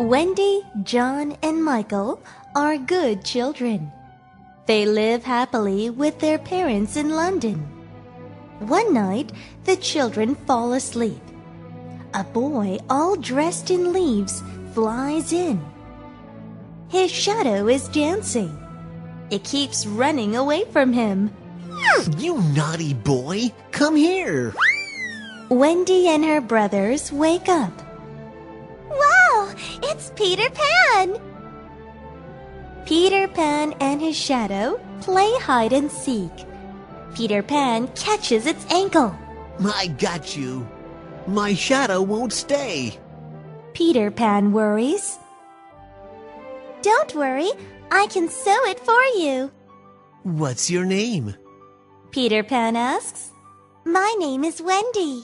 Wendy, John, and Michael are good children. They live happily with their parents in London. One night, the children fall asleep. A boy, all dressed in leaves, flies in. His shadow is dancing. It keeps running away from him. You naughty boy, come here. Wendy and her brothers wake up. It's Peter Pan! Peter Pan and his shadow play hide and seek. Peter Pan catches its ankle. I got you. My shadow won't stay. Peter Pan worries. Don't worry, I can sew it for you. What's your name? Peter Pan asks. My name is Wendy.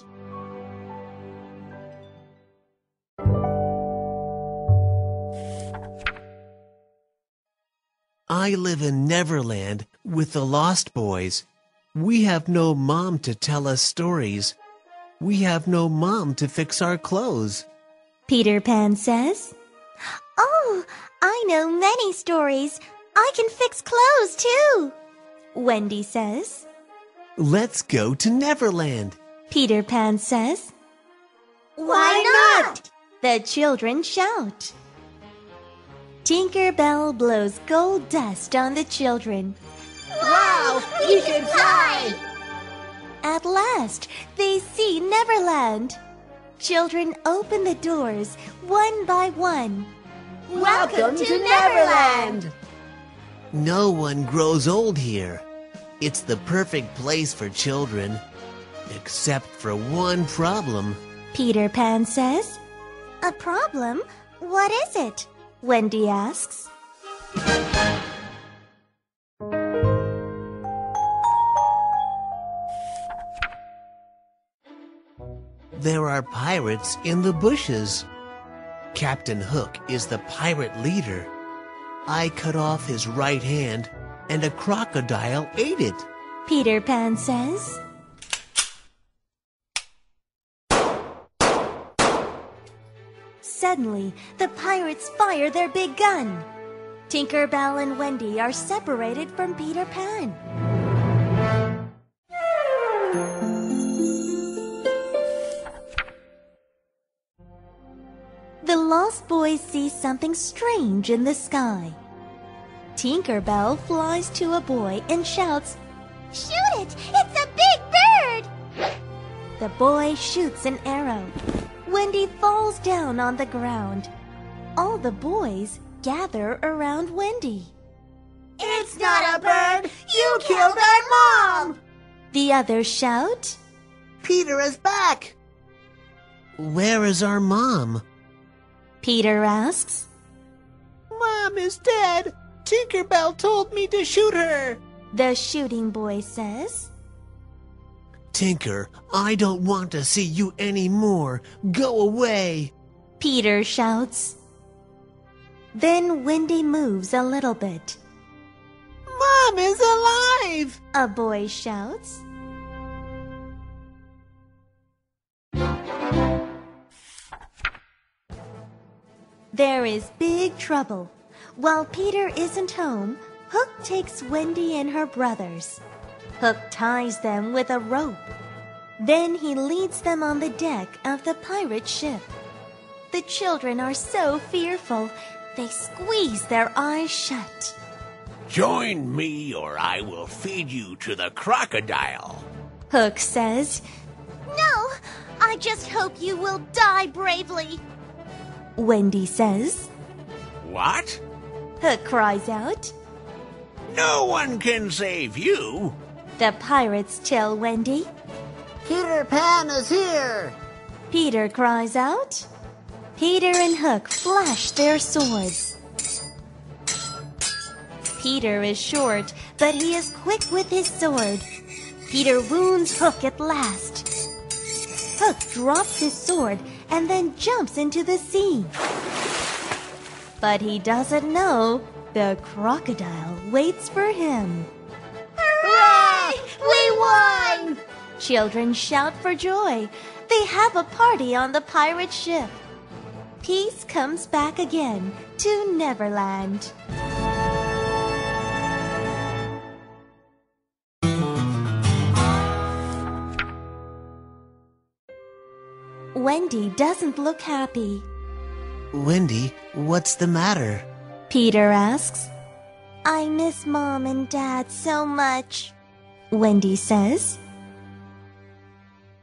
I live in Neverland with the Lost Boys. We have no mom to tell us stories. We have no mom to fix our clothes. Peter Pan says. Oh, I know many stories. I can fix clothes too. Wendy says. Let's go to Neverland. Peter Pan says. Why not? The children shout. Tinker Bell blows gold dust on the children. Wow, we can fly! At last, they see Neverland. Children open the doors one by one. Welcome to Neverland! No one grows old here. It's the perfect place for children. Except for one problem. Peter Pan says. A problem? What is it? Wendy asks. There are pirates in the bushes. Captain Hook is the pirate leader. I cut off his right hand, and a crocodile ate it. Peter Pan says. Suddenly, the pirates fire their big gun. Tinker Bell and Wendy are separated from Peter Pan. The Lost Boys see something strange in the sky. Tinker Bell flies to a boy and shouts, Shoot it! It's a big bird! The boy shoots an arrow. Wendy falls down on the ground. All the boys gather around Wendy. It's not a bird! You killed our mom! The others shout. Peter is back! Where is our mom? Peter asks. Mom is dead! Tinkerbell told me to shoot her! The shooting boy says. Tinker, I don't want to see you anymore. Go away. Peter shouts. Then Wendy moves a little bit. Mom is alive! A boy shouts. There is big trouble. While Peter isn't home, Hook takes Wendy and her brothers. Hook ties them with a rope. Then he leads them on the deck of the pirate ship. The children are so fearful, they squeeze their eyes shut. Join me, or I will feed you to the crocodile. Hook says. No, I just hope you will die bravely. Wendy says. What? Hook cries out. No one can save you. The pirates tell Wendy. Peter Pan is here! Peter cries out. Peter and Hook flash their swords. Peter is short, but he is quick with his sword. Peter wounds Hook at last. Hook drops his sword and then jumps into the sea. But he doesn't know the crocodile waits for him. We won! Children shout for joy. They have a party on the pirate ship. peace comes back again to Neverland. Wendy doesn't look happy. Wendy, what's the matter? Peter asks. I miss Mom and Dad so much. Wendy says.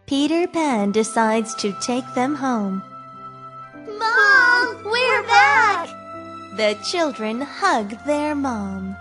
Peter Pan decides to take them home. Mom, we're back! The children hug their mom.